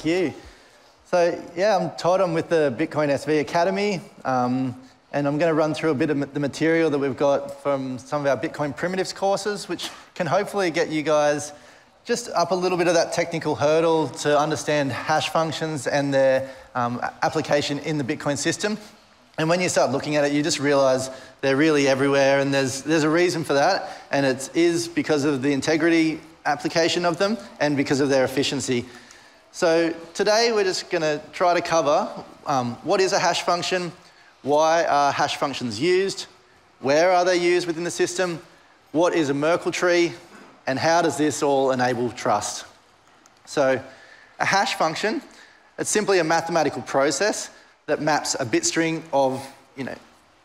Thank you. So, yeah, I'm Todd. I'm with the Bitcoin SV Academy. Um, and I'm going to run through a bit of the material that we've got from some of our Bitcoin primitives courses, which can hopefully get you guys just up a little bit of that technical hurdle to understand hash functions and their um, application in the Bitcoin system. And when you start looking at it, you just realize they're really everywhere, and there's, there's a reason for that, and it is because of the integrity application of them and because of their efficiency. So today we're just going to try to cover um, what is a hash function, why are hash functions used, where are they used within the system, what is a Merkle tree, and how does this all enable trust. So a hash function, it's simply a mathematical process that maps a bit string of you know,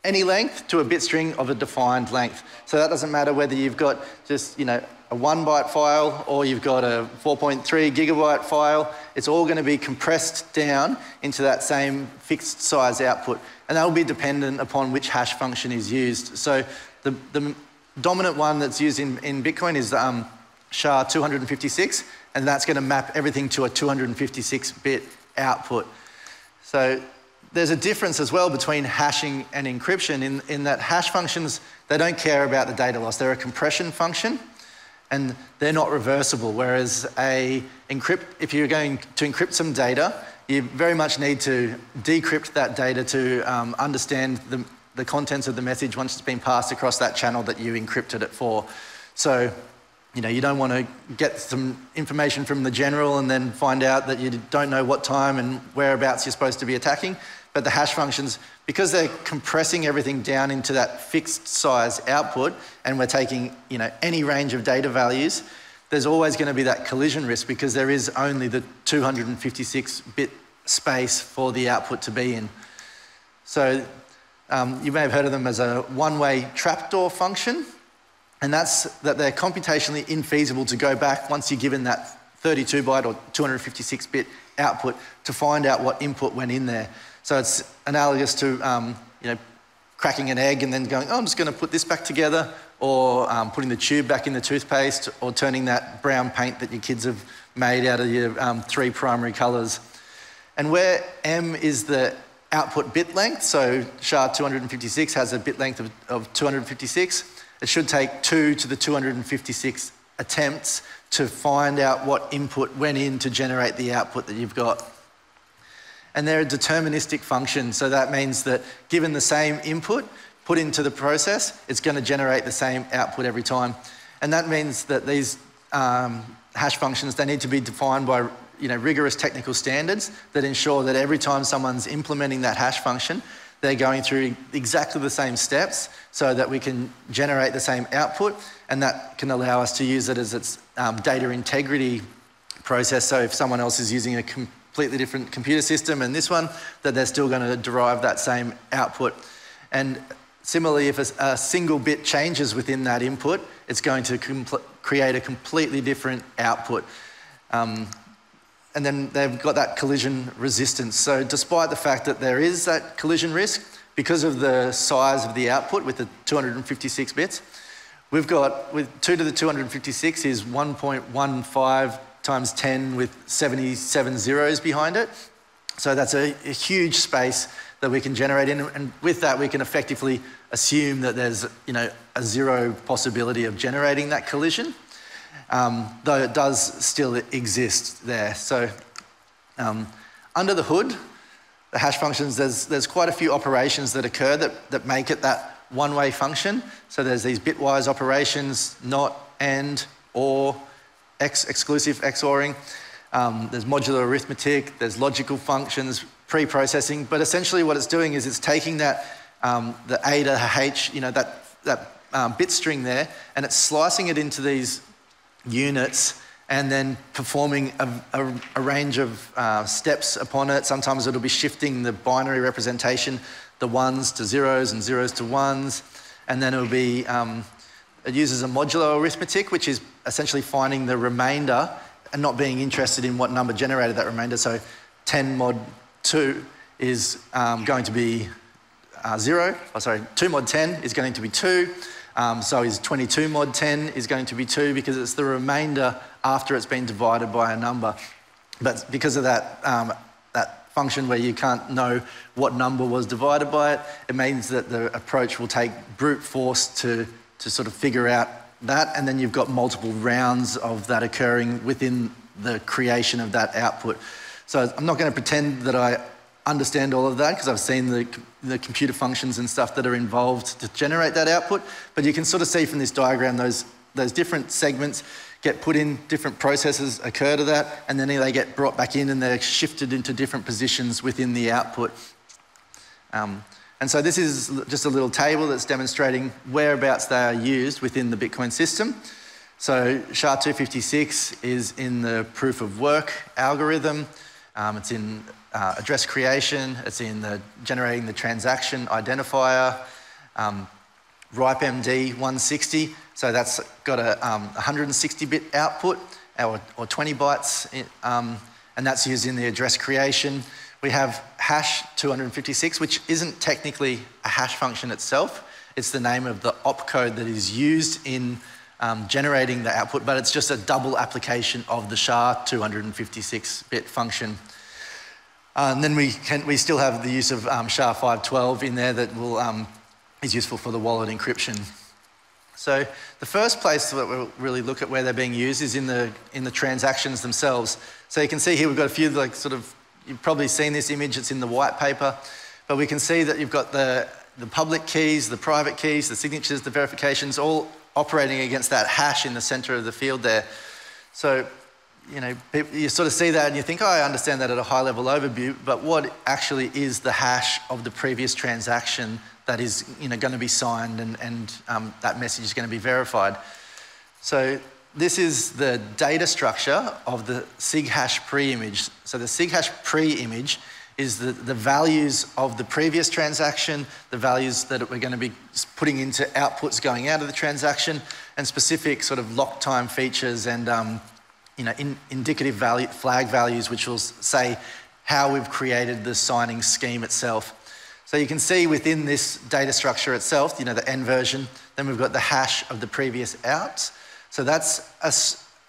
any length to a bit string of a defined length. So that doesn't matter whether you've got just you know, a one byte file or you've got a 4.3 gigabyte file, it's all going to be compressed down into that same fixed size output. And that will be dependent upon which hash function is used. So the, the dominant one that's used in, in Bitcoin is um, SHA-256, and that's going to map everything to a 256-bit output. So there's a difference as well between hashing and encryption in, in that hash functions, they don't care about the data loss. They're a compression function and they're not reversible. Whereas a encrypt, if you're going to encrypt some data, you very much need to decrypt that data to um, understand the, the contents of the message once it's been passed across that channel that you encrypted it for. So, you know, you don't want to get some information from the general and then find out that you don't know what time and whereabouts you're supposed to be attacking. But the hash functions, because they're compressing everything down into that fixed size output, and we're taking you know, any range of data values, there's always going to be that collision risk because there is only the 256-bit space for the output to be in. So um, you may have heard of them as a one-way trapdoor function, and that's that they're computationally infeasible to go back once you're given that 32-byte or 256-bit output to find out what input went in there. So it's analogous to um, you know, cracking an egg and then going, oh, I'm just going to put this back together, or um, putting the tube back in the toothpaste, or turning that brown paint that your kids have made out of your um, three primary colours. And where M is the output bit length, so SHA-256 has a bit length of, of 256, it should take two to the 256 attempts to find out what input went in to generate the output that you've got and they're a deterministic function. So that means that given the same input put into the process, it's going to generate the same output every time. And that means that these um, hash functions, they need to be defined by you know, rigorous technical standards that ensure that every time someone's implementing that hash function, they're going through exactly the same steps so that we can generate the same output and that can allow us to use it as its um, data integrity process. So if someone else is using a completely different computer system and this one, that they're still going to derive that same output. And similarly, if a, a single bit changes within that input, it's going to create a completely different output. Um, and then they've got that collision resistance. So despite the fact that there is that collision risk, because of the size of the output with the 256 bits, we've got, with 2 to the 256 is 1.15 times 10 with 77 zeros behind it. So that's a, a, huge space that we can generate in, and with that we can effectively assume that there's you know, a zero possibility of generating that collision, um, though it does still exist there. So um, under the hood, the hash functions, there's, there's quite a few operations that occur that, that make it that one-way function. So there's these bitwise operations, not, and, or, X exclusive XORing. Um, there's modular arithmetic, there's logical functions, pre-processing, but essentially what it's doing is it's taking that, um, the A to H, you know, that, that um, bit string there, and it's slicing it into these units and then performing a, a, a range of uh, steps upon it. Sometimes it'll be shifting the binary representation, the ones to zeros and zeros to ones, and then it'll be um, it uses a modular arithmetic, which is essentially finding the remainder and not being interested in what number generated that remainder. So 10 mod 2 is um, going to be uh, 0. Oh, sorry, 2 mod 10 is going to be 2. Um, so is 22 mod 10 is going to be 2 because it's the remainder after it's been divided by a number. But because of that, um, that function where you can't know what number was divided by it, it means that the approach will take brute force to, to sort of figure out that, and then you've got multiple rounds of that occurring within the creation of that output. So I'm not going to pretend that I understand all of that because I've seen the, the computer functions and stuff that are involved to generate that output, but you can sort of see from this diagram those, those different segments get put in, different processes occur to that, and then they get brought back in and they're shifted into different positions within the output. Um, and so this is just a little table that's demonstrating whereabouts they are used within the Bitcoin system. So SHA-256 is in the proof of work algorithm. Um, it's in uh, address creation. It's in the generating the transaction identifier. Um, RIPE-MD 160. So that's got a 160-bit um, output or, or, 20 bytes, in, um, and that's used in the address creation. We have hash 256, which isn't technically a hash function itself. It's the name of the opcode that is used in um, generating the output, but it's just a double application of the SHA 256-bit function. Uh, and then we, can, we still have the use of um, SHA 512 in there that will, um, is useful for the wallet encryption. So the first place that we'll really look at where they're being used is in the, in the transactions themselves. So you can see here we've got a few like sort of, you've probably seen this image, it's in the white paper, but we can see that you've got the, the public keys, the private keys, the signatures, the verifications, all operating against that hash in the center of the field there. So, you know, you sort of see that and you think, oh, I understand that at a high level overview, but what actually is the hash of the previous transaction that is, you know, going to be signed and, and um, that message is going to be verified? So this is the data structure of the SIG hash pre-image. So the SIG hash pre-image is the, the values of the previous transaction, the values that we're going to be putting into outputs going out of the transaction, and specific sort of lock time features and um, you know, in, indicative value, flag values, which will say how we've created the signing scheme itself. So you can see within this data structure itself, you know, the N version, then we've got the hash of the previous outs. So that's a,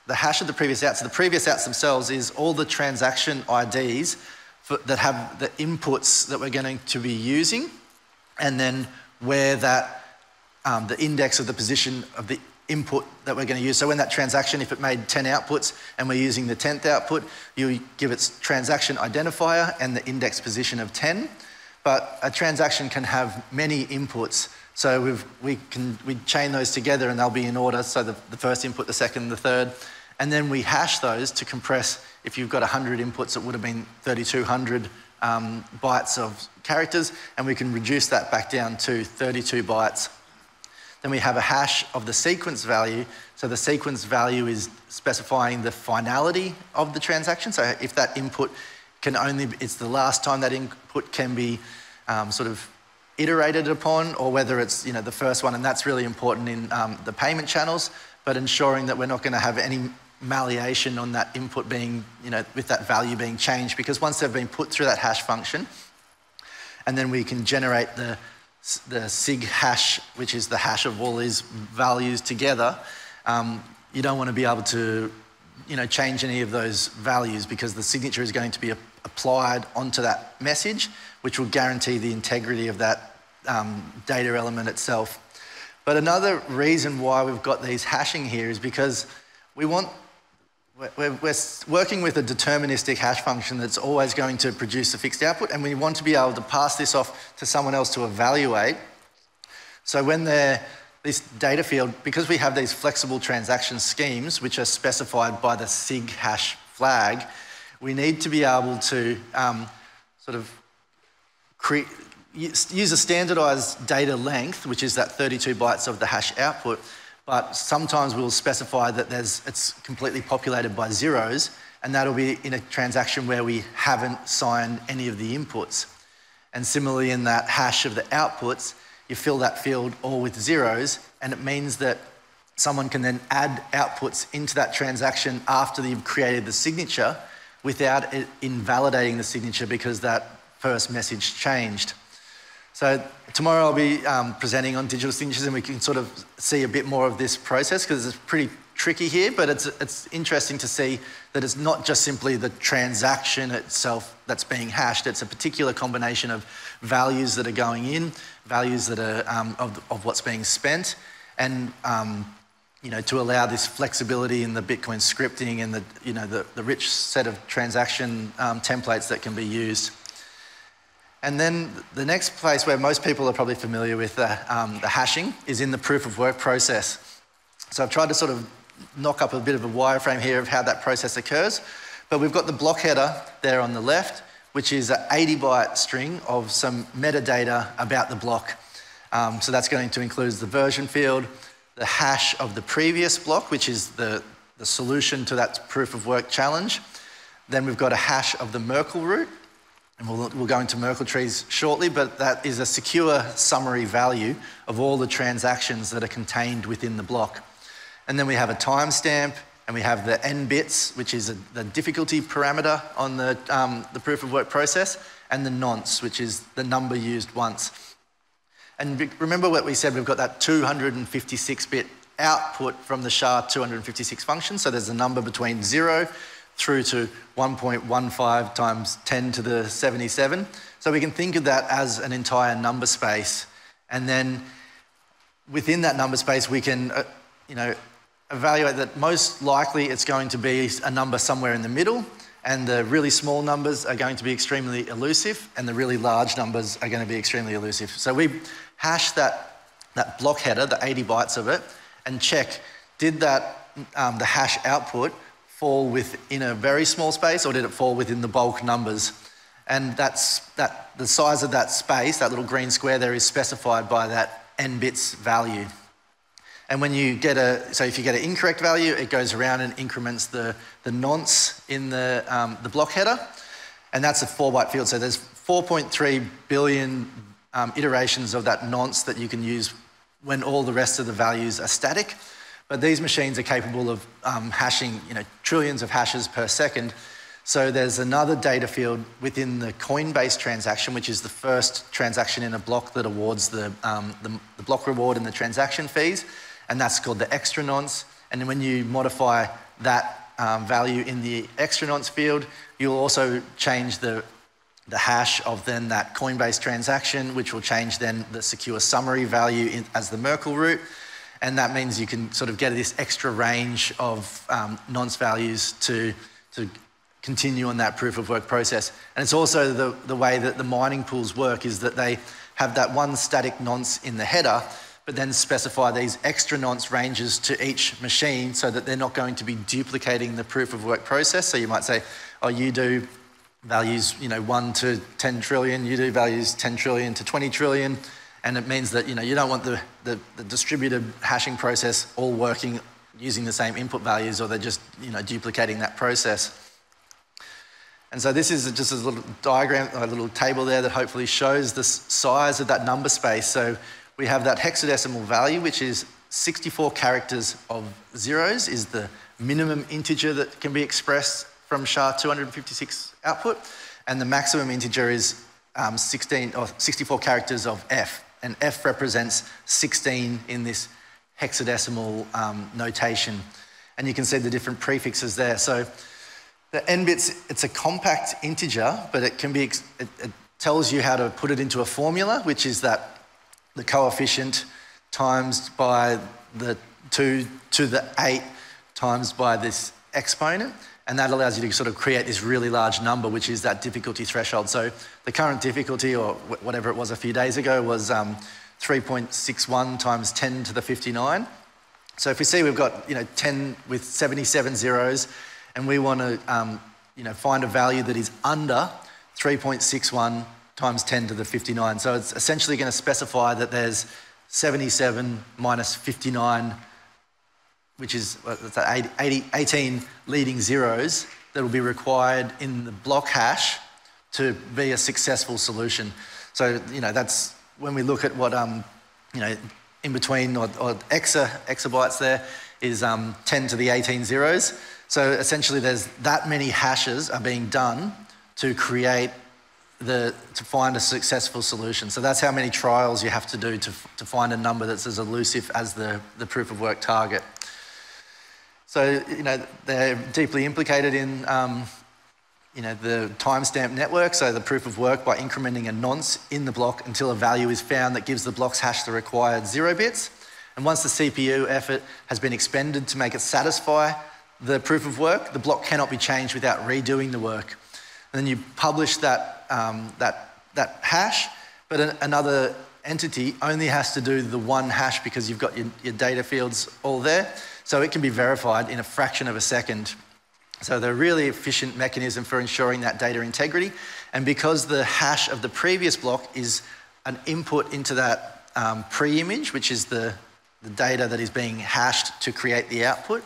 the hash of the previous outs. So the previous outs themselves is all the transaction IDs for, that have the inputs that we're going to be using, and then where that, um, the index of the position of the input that we're going to use. So when that transaction, if it made 10 outputs and we're using the 10th output, you give its transaction identifier and the index position of 10. But a transaction can have many inputs. So we can we chain those together and they'll be in order. So the, the first input, the second, the third. And then we hash those to compress if you've got 100 inputs, it would have been 3,200 um, bytes of characters, and we can reduce that back down to 32 bytes. Then we have a hash of the sequence value. So the sequence value is specifying the finality of the transaction. So if that input can only, it's the last time that input can be um, sort of iterated upon, or whether it's you know the first one, and that's really important in um, the payment channels. But ensuring that we're not going to have any malleation on that input being, you know, with that value being changed because once they've been put through that hash function, and then we can generate the, the SIG hash, which is the hash of all these values together, um, you don't want to be able to, you know, change any of those values because the signature is going to be applied onto that message, which will guarantee the integrity of that um, data element itself. But another reason why we've got these hashing here is because we want we're, we're, working with a deterministic hash function that's always going to produce a fixed output, and we want to be able to pass this off to someone else to evaluate. So when they're this data field, because we have these flexible transaction schemes, which are specified by the SIG hash flag, we need to be able to um, sort of create, use a standardized data length, which is that 32 bytes of the hash output, but sometimes we'll specify that there's, it's completely populated by zeros, and that'll be in a transaction where we haven't signed any of the inputs. And similarly, in that hash of the outputs, you fill that field all with zeros, and it means that someone can then add outputs into that transaction after you've created the signature without it invalidating the signature because that first message changed. So tomorrow I'll be um, presenting on digital signatures and we can sort of see a bit more of this process because it's pretty tricky here, but it's, it's interesting to see that it's not just simply the transaction itself that's being hashed, it's a particular combination of values that are going in, values that are um, of, of what's being spent, and um, you know, to allow this flexibility in the Bitcoin scripting and the, you know, the, the rich set of transaction um, templates that can be used. And then the next place where most people are probably familiar with the, um, the hashing is in the proof of work process. So I've tried to sort of knock up a bit of a wireframe here of how that process occurs. But we've got the block header there on the left, which is an 80 byte string of some metadata about the block. Um, so that's going to include the version field, the hash of the previous block, which is the, the solution to that proof of work challenge. Then we've got a hash of the Merkle root, and we'll, we'll go into Merkle trees shortly, but that is a secure summary value of all the transactions that are contained within the block. And then we have a timestamp, and we have the n bits, which is a, the difficulty parameter on the, um, the proof of work process, and the nonce, which is the number used once. And remember what we said, we've got that 256 bit output from the SHA-256 function. So there's a number between zero through to 1.15 times 10 to the 77. So we can think of that as an entire number space. And then within that number space, we can, uh, you know, evaluate that most likely it's going to be a number somewhere in the middle, and the really small numbers are going to be extremely elusive, and the really large numbers are going to be extremely elusive. So we hash that, that block header, the 80 bytes of it, and check did that, um, the hash output fall within a very small space or did it fall within the bulk numbers? And that's, that, the size of that space, that little green square there, is specified by that n bits value. And when you get a, so if you get an incorrect value, it goes around and increments the, the nonce in the, um, the block header. And that's a four byte field. So there's 4.3 billion um, iterations of that nonce that you can use when all the rest of the values are static. But these machines are capable of um, hashing you know, trillions of hashes per second. So there's another data field within the Coinbase transaction, which is the first transaction in a block that awards the, um, the, the block reward and the transaction fees and that's called the extra nonce. And then when you modify that um, value in the extra nonce field, you'll also change the, the hash of then that Coinbase transaction, which will change then the secure summary value in, as the Merkle root. And that means you can sort of get this extra range of um, nonce values to, to continue on that proof of work process. And it's also the, the way that the mining pools work is that they have that one static nonce in the header, but then specify these extra nonce ranges to each machine so that they're not going to be duplicating the proof of work process. So you might say, oh, you do values, you know, 1 to 10 trillion, you do values 10 trillion to 20 trillion, and it means that, you know, you don't want the, the, the distributed hashing process all working using the same input values or they're just, you know, duplicating that process. And so this is just a little diagram, a little table there that hopefully shows the size of that number space. So we have that hexadecimal value, which is 64 characters of zeros, is the minimum integer that can be expressed from SHA-256 output, and the maximum integer is um, 16 or 64 characters of F, and F represents 16 in this hexadecimal um, notation. And you can see the different prefixes there. So the n bits, it's a compact integer, but it can be, it, it tells you how to put it into a formula, which is that the coefficient times by the 2 to the 8 times by this exponent. And that allows you to sort of create this really large number, which is that difficulty threshold. So the current difficulty, or whatever it was a few days ago, was um, 3.61 times 10 to the 59. So if we see we've got you know 10 with 77 zeros, and we want to um, you know find a value that is under 3.61 times 10 to the 59. So it's essentially going to specify that there's 77 minus 59, which is 80, 18 leading zeros that will be required in the block hash to be a successful solution. So, you know, that's when we look at what, um, you know, in between or, or exa, exabytes there is um, 10 to the 18 zeros. So essentially there's that many hashes are being done to create the, to find a successful solution. So that's how many trials you have to do to, to find a number that's as elusive as the, the proof of work target. So, you know, they're deeply implicated in, um, you know, the timestamp network, so the proof of work by incrementing a nonce in the block until a value is found that gives the block's hash the required zero bits. And once the CPU effort has been expended to make it satisfy the proof of work, the block cannot be changed without redoing the work. And then you publish that, um, that, that hash, but an, another entity only has to do the one hash because you've got your, your data fields all there. So it can be verified in a fraction of a second. So they're a really efficient mechanism for ensuring that data integrity. And because the hash of the previous block is an input into that um, pre-image, which is the, the data that is being hashed to create the output,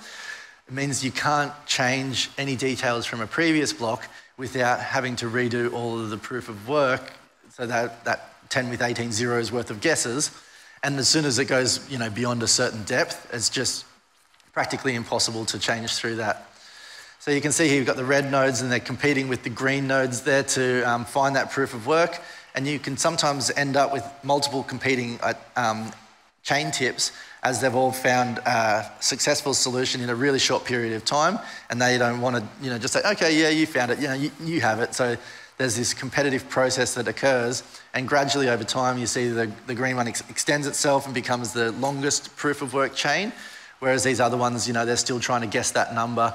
it means you can't change any details from a previous block without having to redo all of the proof of work. So that, that 10 with 18 zeros worth of guesses. And as soon as it goes you know, beyond a certain depth, it's just practically impossible to change through that. So you can see here you've got the red nodes and they're competing with the green nodes there to um, find that proof of work. And you can sometimes end up with multiple competing uh, um, chain tips as they've all found a successful solution in a really short period of time. And they don't want to, you know, just say, okay, yeah, you found it, you know, you, you have it. So there's this competitive process that occurs. And gradually over time, you see the, the green one ex extends itself and becomes the longest proof of work chain. Whereas these other ones, you know, they're still trying to guess that number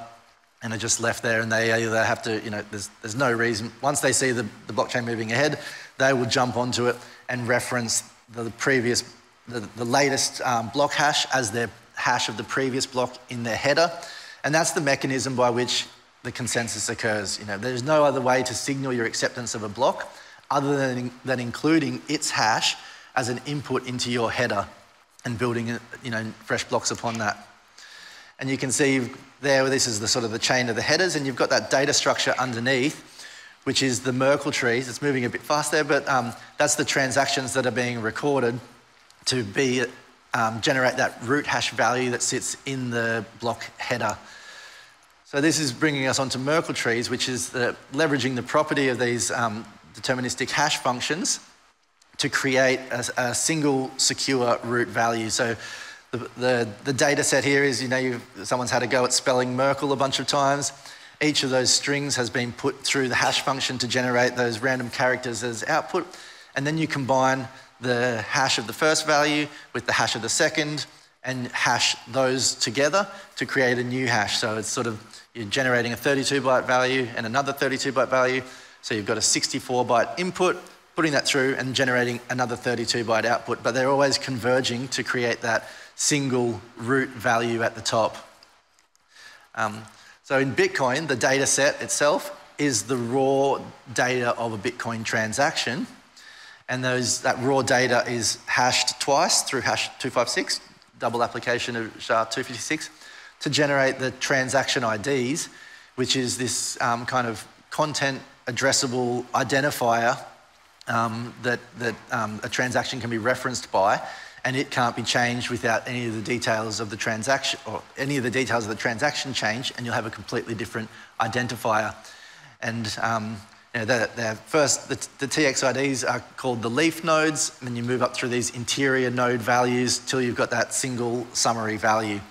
and are just left there and they either have to, you know, there's, there's no reason. Once they see the, the blockchain moving ahead, they will jump onto it and reference the, previous, the, the latest um, block hash as their hash of the previous block in their header. And that's the mechanism by which the consensus occurs. You know, there's no other way to signal your acceptance of a block other than, than including its hash as an input into your header and building you know, fresh blocks upon that. And you can see there, this is the sort of the chain of the headers, and you've got that data structure underneath, which is the Merkle trees. It's moving a bit fast there, but um, that's the transactions that are being recorded to be um, generate that root hash value that sits in the block header. So this is bringing us onto Merkle trees, which is the, leveraging the property of these um, deterministic hash functions to create a, a single secure root value. So the, the, the, data set here is, you know, someone's had a go at spelling Merkle a bunch of times. Each of those strings has been put through the hash function to generate those random characters as output. And then you combine the hash of the first value with the hash of the second and hash those together to create a new hash. So it's sort of, you're generating a 32 byte value and another 32 byte value. So you've got a 64 byte input putting that through and generating another 32 byte output, but they're always converging to create that single root value at the top. Um, so in Bitcoin, the data set itself is the raw data of a Bitcoin transaction. And those, that raw data is hashed twice through hash 256, double application of SHA-256, to generate the transaction IDs, which is this um, kind of content addressable identifier um, that, that um, a transaction can be referenced by, and it can't be changed without any of the details of the transaction, or any of the details of the transaction change, and you'll have a completely different identifier. And um, you know, the, the first, the, the TXIDs are called the leaf nodes, and then you move up through these interior node values till you've got that single summary value.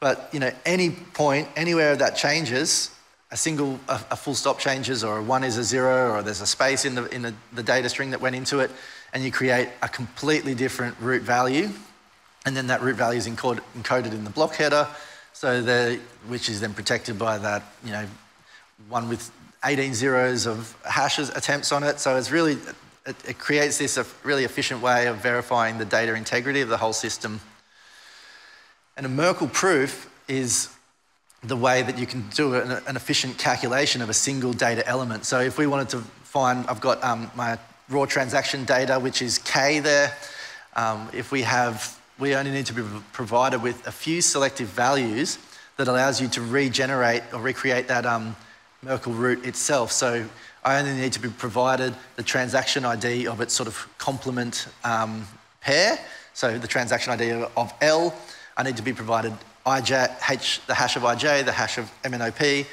But you know, any point, anywhere that changes, a single, a, a, full stop changes, or one is a zero, or there's a space in, the, in the, the data string that went into it, and you create a completely different root value, and then that root value is encoded, encoded in the block header, so the, which is then protected by that, you know, one with 18 zeros of hashes attempts on it. So it's really, it, it creates this a really efficient way of verifying the data integrity of the whole system. And a Merkle proof is the way that you can do an, an, efficient calculation of a single data element. So if we wanted to find, I've got um, my raw transaction data, which is K there. Um, if we have, we only need to be provided with a few selective values that allows you to regenerate or recreate that um, Merkle root itself. So I only need to be provided the transaction ID of its sort of complement um, pair. So the transaction ID of L, I need to be provided IJ, H, the hash of IJ, the hash of MNOP,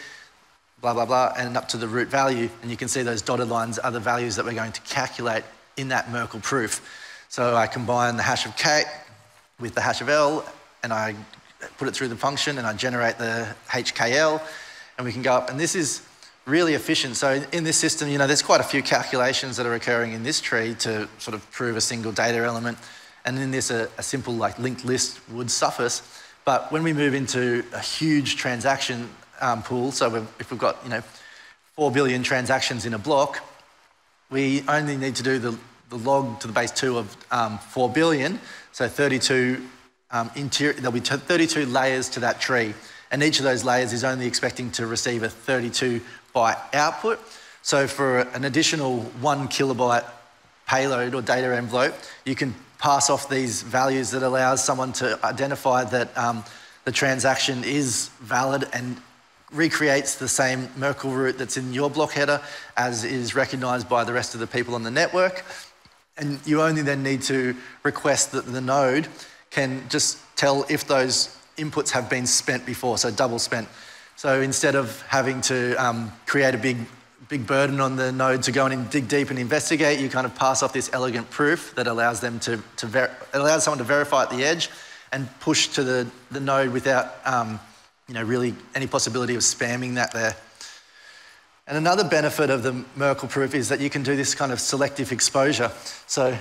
blah, blah, blah, and up to the root value. And you can see those dotted lines are the values that we're going to calculate in that Merkle proof. So I combine the hash of K with the hash of L, and I put it through the function and I generate the HKL and we can go up. And this is really efficient. So in this system, you know, there's quite a few calculations that are occurring in this tree to sort of prove a single data element. And in this, a, a simple like linked list would suffice. But when we move into a huge transaction um, pool, so if we've got, you know, 4 billion transactions in a block, we only need to do the, the log to the base 2 of um, 4 billion, so 32 um, interior, there'll be 32 layers to that tree, and each of those layers is only expecting to receive a 32 byte output. So for an additional one kilobyte payload or data envelope, you can pass off these values that allows someone to identify that um, the transaction is valid and recreates the same Merkle root that's in your block header as is recognized by the rest of the people on the network. And you only then need to request that the node can just tell if those inputs have been spent before, so double spent. So instead of having to um, create a big, big burden on the node to go and dig deep and investigate, you kind of pass off this elegant proof that allows them to, to allows someone to verify at the edge and push to the, the node without um, you know, really any possibility of spamming that there. And another benefit of the Merkle proof is that you can do this kind of selective exposure. So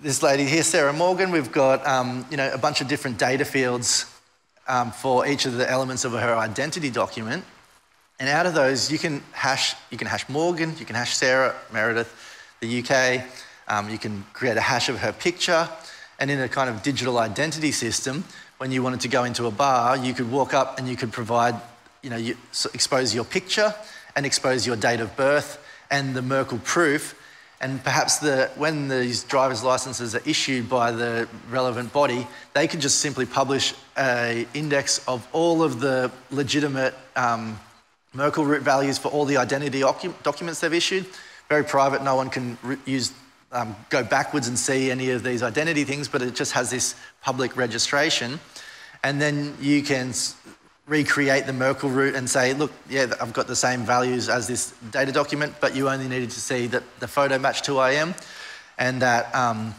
this lady here, Sarah Morgan, we've got um, you know, a bunch of different data fields um, for each of the elements of her identity document. And out of those, you can hash, you can hash Morgan, you can hash Sarah, Meredith, the UK, um, you can create a hash of her picture, and in a kind of digital identity system, when you wanted to go into a bar, you could walk up and you could provide, you know, you expose your picture and expose your date of birth and the Merkle proof. And perhaps the, when these driver's licenses are issued by the relevant body, they could just simply publish an index of all of the legitimate um, Merkle root values for all the identity documents they've issued. Very private, no one can use um, go backwards and see any of these identity things, but it just has this public registration. And then you can recreate the Merkle root and say, look, yeah, I've got the same values as this data document, but you only needed to see that the photo matched who I am and that, um,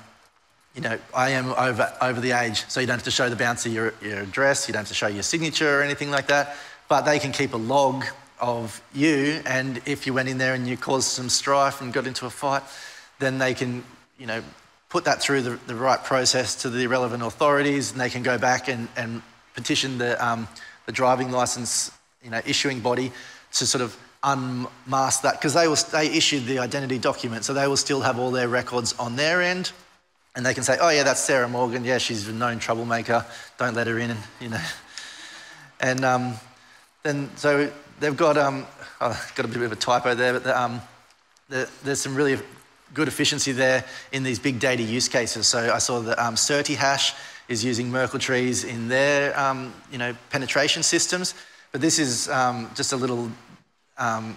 you know, I am over, over the age. So you don't have to show the bouncer your, your address, you don't have to show your signature or anything like that, but they can keep a log of you. And if you went in there and you caused some strife and got into a fight, then they can, you know, put that through the, the right process to the relevant authorities and they can go back and, and petition the, um, the driving license, you know, issuing body to sort of unmask that because they will they issued the identity document, so they will still have all their records on their end, and they can say, oh yeah, that's Sarah Morgan. Yeah, she's a known troublemaker. Don't let her in, And, you know. And um, then so they've got um, oh, got a bit of a typo there, but the, um, the, there's some really good efficiency there in these big data use cases. So I saw that um, CertiHash is using Merkle trees in their um, you know, penetration systems. But this is um, just a little um,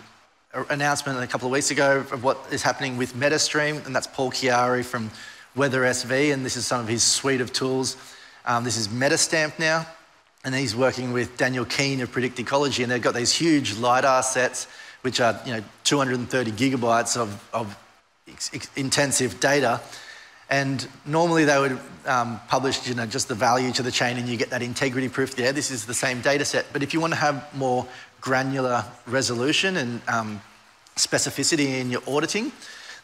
announcement a couple of weeks ago of what is happening with MetaStream, and that's Paul Chiari from Weather SV, and this is some of his suite of tools. Um, this is Metastamp now, and he's working with Daniel Keene of Predict Ecology, and they've got these huge LiDAR sets, which are you know 230 gigabytes of, of intensive data. And normally they would um, publish you know, just the value to the chain and you get that integrity proof there. This is the same data set. But if you want to have more granular resolution and um, specificity in your auditing,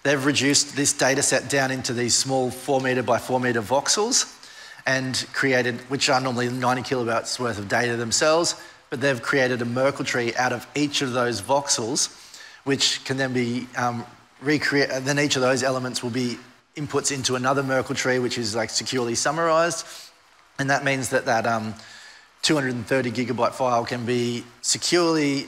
they've reduced this data set down into these small four meter by four meter voxels and created, which are normally 90 kilobytes worth of data themselves, but they've created a Merkle tree out of each of those voxels, which can then be um, recreate, then each of those elements will be inputs into another Merkle tree, which is like securely summarized. And that means that that um, 230 gigabyte file can be securely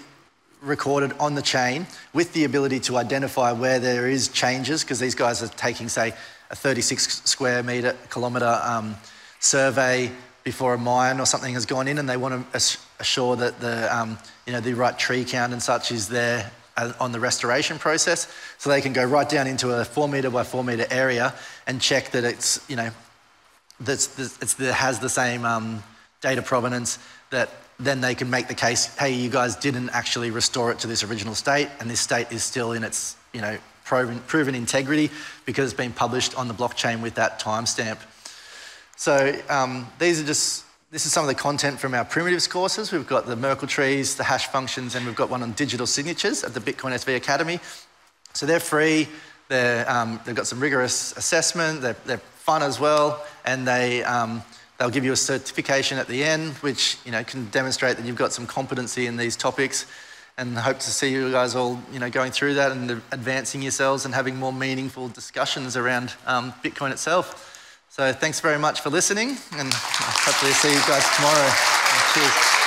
recorded on the chain with the ability to identify where there is changes, because these guys are taking, say, a 36 square meter kilometer um, survey before a mine or something has gone in, and they want to assure that the um, you know the right tree count and such is there uh, on the restoration process. So they can go right down into a four metre by four metre area and check that it's, you know, that's, it's, it has the same um, data provenance that then they can make the case, hey, you guys didn't actually restore it to this original state and this state is still in its, you know, proven, proven integrity because it's been published on the blockchain with that timestamp. So um, these are just this is some of the content from our primitives courses. We've got the Merkle trees, the hash functions, and we've got one on digital signatures at the Bitcoin SV Academy. So they're free. They're, um, they've got some rigorous assessment. They're, they're fun as well, and they um, they'll give you a certification at the end, which you know can demonstrate that you've got some competency in these topics. And hope to see you guys all you know going through that and advancing yourselves and having more meaningful discussions around um, Bitcoin itself. So thanks very much for listening, and hopefully see you guys tomorrow. Cheers.